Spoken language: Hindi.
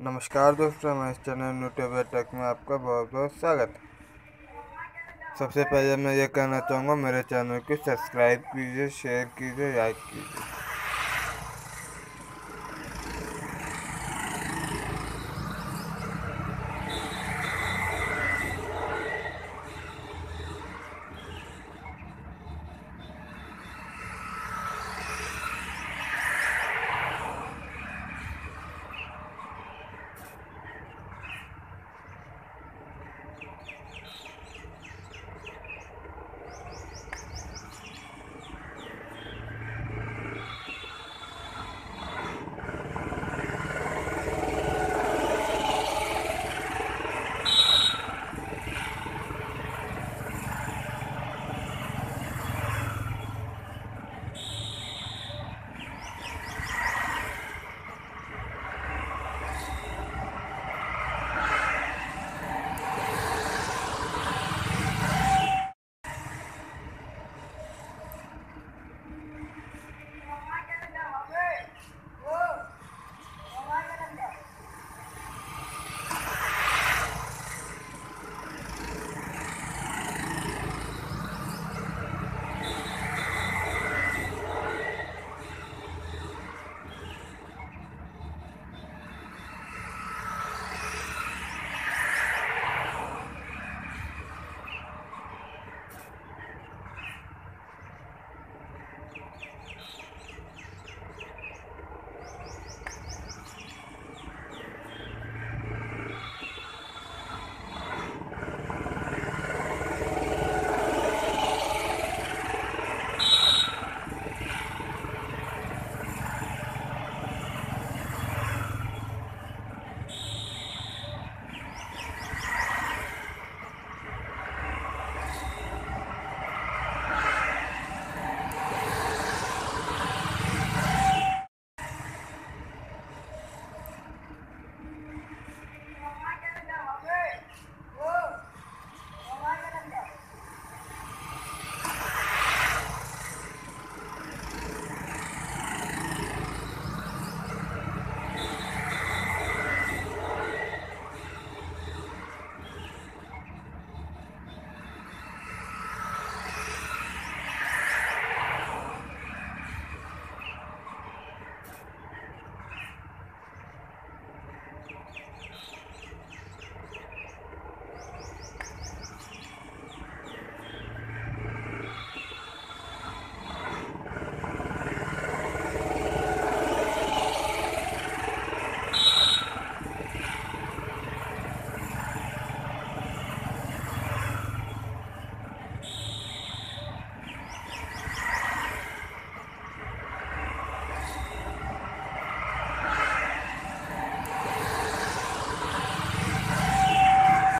नमस्कार दोस्तों, मैं इस चैनल न्यूट्यूब टेक में आपका बहुत बहुत स्वागत। है सबसे पहले मैं ये कहना चाहूँगा, मेरे चैनल को सब्सक्राइब कीजिए शेयर कीजिए लाइक कीजिए।